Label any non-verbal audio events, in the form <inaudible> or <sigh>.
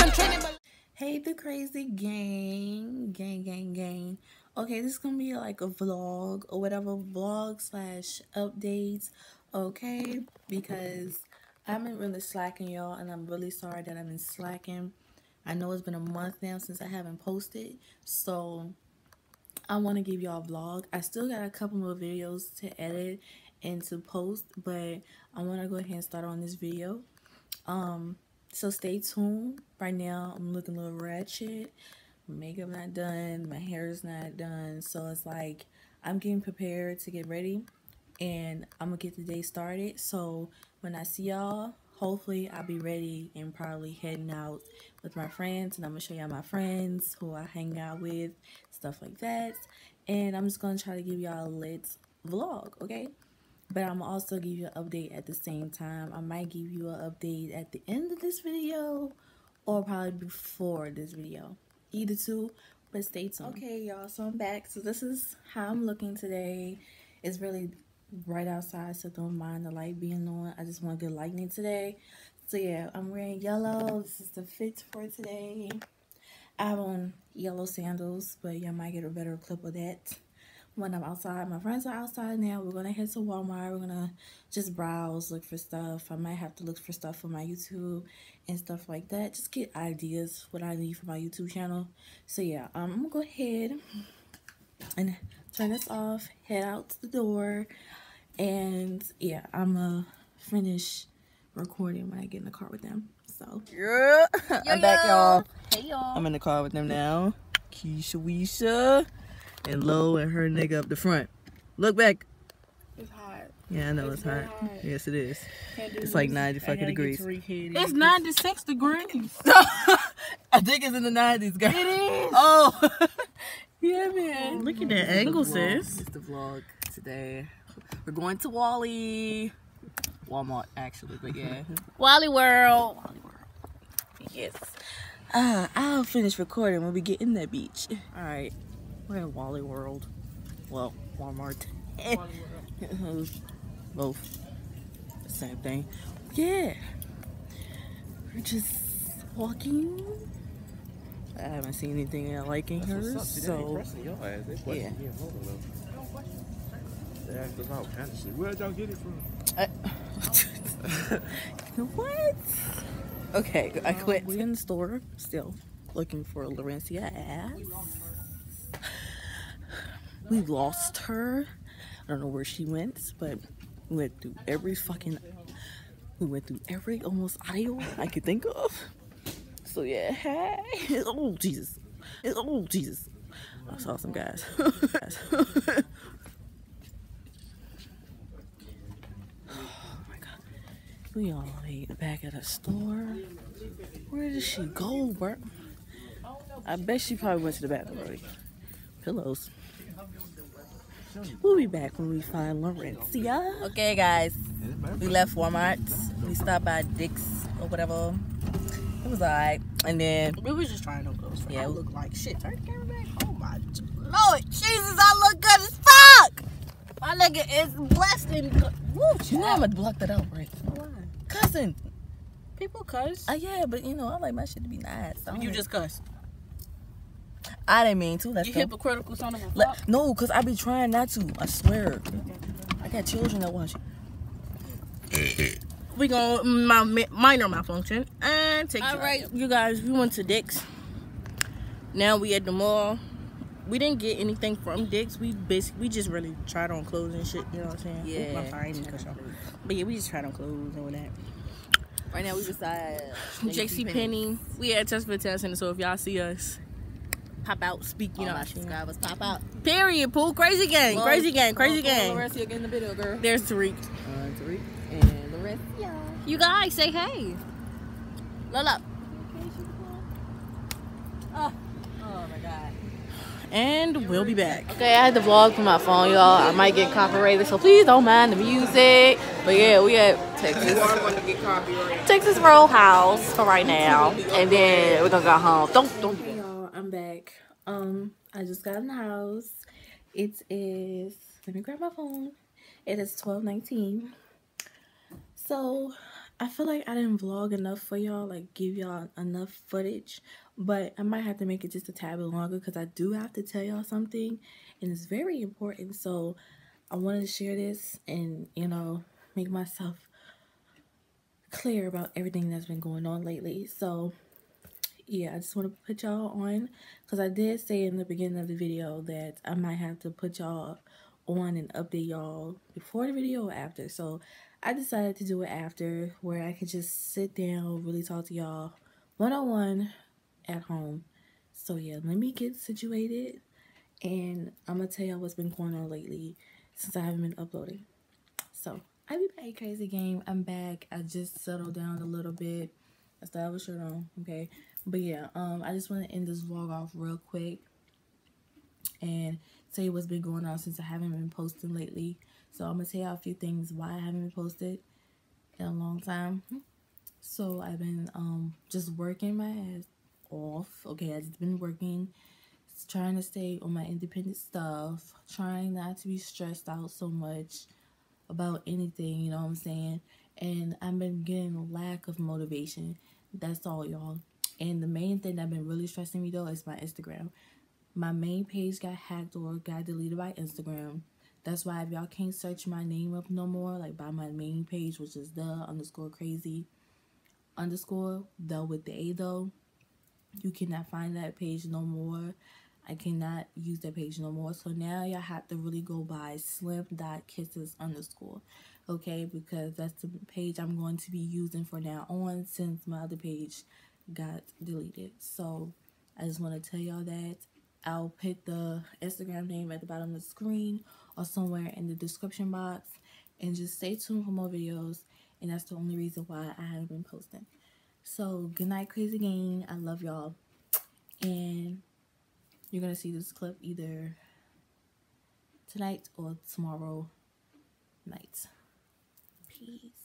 I'm Hey, the crazy gang, gang, gang, gang. Okay, this is gonna be like a vlog or whatever, vlog slash updates. Okay, because I've been really slacking, y'all, and I'm really sorry that I've been slacking. I know it's been a month now since I haven't posted, so I want to give y'all a vlog. I still got a couple more videos to edit and to post, but I want to go ahead and start on this video. Um, so stay tuned. Right now, I'm looking a little ratchet. Makeup not done. My hair is not done. So it's like I'm getting prepared to get ready, and I'm gonna get the day started. So when I see y'all, hopefully I'll be ready and probably heading out with my friends, and I'm gonna show y'all my friends who I hang out with, stuff like that. And I'm just gonna try to give y'all a lit vlog, okay? But I'm also give you an update at the same time. I might give you an update at the end of this video or probably before this video. Either two, but stay tuned. Okay, y'all, so I'm back. So this is how I'm looking today. It's really bright outside, so don't mind the light being on. I just want good lighting today. So yeah, I'm wearing yellow. This is the fit for today. I have on yellow sandals, but y'all might get a better clip of that when I'm outside. My friends are outside now. We're gonna head to Walmart. We're gonna just browse, look for stuff. I might have to look for stuff for my YouTube and stuff like that. Just get ideas what I need for my YouTube channel. So yeah, um, I'm gonna go ahead and turn this off, head out to the door, and yeah, I'm gonna finish recording when I get in the car with them. So Yeah, I'm back, y'all. hey y'all. I'm in the car with them now. Kiesha Weisha and Lo and her nigga up the front. Look back. It's hot. Yeah, I know it's, hot. Yes, it is. It's like 90 fucking degrees. It's 96 degrees. <laughs> I think it's in the 90s, girl. It is. Oh. <laughs> yeah, man. Look at that angle, sis. It's the vlog today. We're going to Wally. Walmart, actually, but yeah. <laughs> Wally World. Wally World. Yes. Uh, I'll finish recording when we get in that beach. All right. We're in Wally World. Well, Walmart. <laughs> Both. The same thing. Yeah. We're just walking. I haven't seen anything I like in here, so yeah. They asked us all kind of shit. Where'd y'all get it from? <laughs> what? Okay, I quit. We're in the store still looking for Laurencia ass. We lost her. I don't know where she went, but we went through every fucking. We went through every almost aisle I could think of. So yeah, hey. <laughs> Oh Jesus. Oh Jesus. I saw some guys. <laughs> oh my god. We all made back at the store. Where did she go, bro? I bet she probably went to the bathroom already. Pillows. We'll be back when we find Laurencia. Okay, guys. We left Walmart. We stopped by Dick's or whatever. It was alright. And then, We was just trying to go. So Yeah. I look like shit. Turn the camera back. Oh my Lord, Jesus, I look good as fuck. My nigga is blessed and good. Woo, you know I'm gonna block that out, right? Cousin. People cuss. Uh, yeah, but you know, I like my shit to be nice. I don't You just cuss. I didn't mean to. Let's You go. hypocritical son of a fuck. No, cause I be trying not to. I swear. I got children that watch. <laughs> we gonna my minor malfunction and take. All All right. you guys, we went to Dick's. Now we at the mall. We didn't get anything from Dick's. We basically we just really tried on clothes and shit. You know what I'm saying? Yeah. I'm sorry, I didn't cut y'all. But yeah, we just tried on clothes and all that. Right now we beside <laughs> JC Penney. We at Test for Test so if y'all see us, pop out, speak. You You know. what subscribers pop out. Period. Pool. Crazy gang. Crazy gang. Crazy gang. Laurencia get in the video, girl. There's Terike. Uh, One, three, and Laurencia. You guys say hey. Lola. Oh oh my god. And we'll be back. Okay, I had to vlog from my phone, y'all. I might get copyrighted, so please don't mind the music. But yeah, we at Texas. Texas Roadhouse for right now, and then we're gonna go home. Don't don't. Y'all, I'm back. Um, I just got in the house. It is let me grab my phone. It is 1219. So I feel like I didn't vlog enough for y'all, like give y'all enough footage. But I might have to make it just a tad bit longer because I do have to tell y'all something and it's very important. So I wanted to share this and, you know, make myself clear about everything that's been going on lately. So yeah, I just want to put y'all on because I did say in the beginning of the video that I might have to put y'all on and update y'all before the video or after. So I decided to do it after where I could just sit down, really talk to y'all one-on-one at home. So yeah, let me get situated and I'm going to tell y'all what's been going on lately since I haven't been uploading. So I be back, crazy game. I'm back. I just settled down a little bit. I still have a shirt on, okay? But yeah, um, I just want to end this vlog off real quick and tell you what's been going on since I haven't been posting lately. So I'm gonna tell you a few things why I haven't been posted in a long time. So I've been um just working my ass off. Okay, I've just been working, trying to stay on my independent stuff, trying not to be stressed out so much about anything, you know what I'm saying? And I've been getting a lack of motivation. That's all, y'all. And the main thing that has been really stressing me though is my Instagram. My main page got hacked or got deleted by Instagram. That's why if y'all can't search my name up no more, like by my main page, which is the underscore crazy underscore, the with the A though, you cannot find that page no more. I cannot use that page no more. So now y'all have to really go by slim dot kisses underscore. Okay, because that's the page I'm going to be using for now on since my other page got deleted. So I just want to tell y'all that. I'll put the Instagram name at the bottom of the screen or somewhere in the description box. And just stay tuned for more videos. And that's the only reason why I haven't been posting. So, good night, Crazy Gang. I love y'all. And you're going to see this clip either tonight or tomorrow night. Peace.